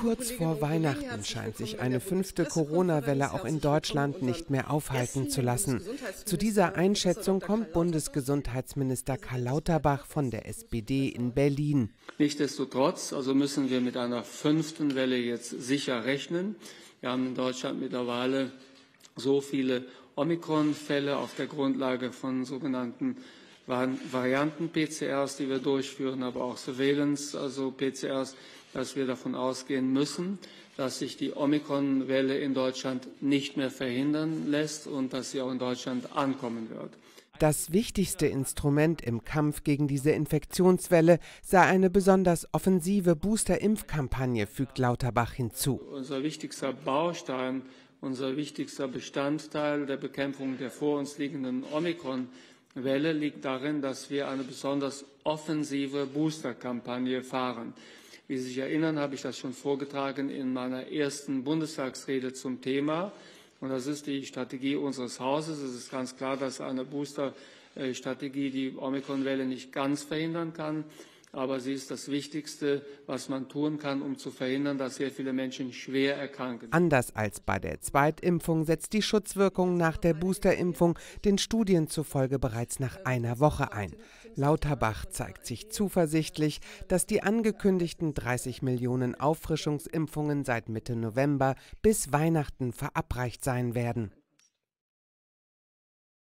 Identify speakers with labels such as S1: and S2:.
S1: Kurz vor Weihnachten scheint sich eine fünfte Corona-Welle auch in Deutschland nicht mehr aufhalten zu lassen. Zu dieser Einschätzung kommt Bundesgesundheitsminister Karl Lauterbach von der SPD in Berlin.
S2: Nichtsdestotrotz also müssen wir mit einer fünften Welle jetzt sicher rechnen. Wir haben in Deutschland mittlerweile so viele Omikron-Fälle auf der Grundlage von sogenannten Varianten-PCRs, die wir durchführen, aber auch Surveillance, also PCRs, dass wir davon ausgehen müssen, dass sich die Omikron-Welle in Deutschland nicht mehr verhindern lässt und dass sie auch in Deutschland ankommen wird.
S1: Das wichtigste Instrument im Kampf gegen diese Infektionswelle sei eine besonders offensive Booster-Impfkampagne, fügt Lauterbach hinzu.
S2: Unser wichtigster Baustein, unser wichtigster Bestandteil der Bekämpfung der vor uns liegenden Omikron-Welle liegt darin, dass wir eine besonders offensive Booster-Kampagne fahren. Wie Sie sich erinnern, habe ich das schon vorgetragen in meiner ersten Bundestagsrede zum Thema. Und das ist die Strategie unseres Hauses. Es ist ganz klar, dass eine Booster-Strategie die Omikron-Welle nicht ganz verhindern kann. Aber sie ist das Wichtigste, was man tun kann, um zu verhindern, dass sehr viele Menschen schwer erkranken.
S1: Anders als bei der Zweitimpfung setzt die Schutzwirkung nach der Boosterimpfung den Studien zufolge bereits nach einer Woche ein. Lauterbach zeigt sich zuversichtlich, dass die angekündigten 30 Millionen Auffrischungsimpfungen seit Mitte November bis Weihnachten verabreicht sein werden.